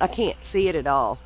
I can't see it at all.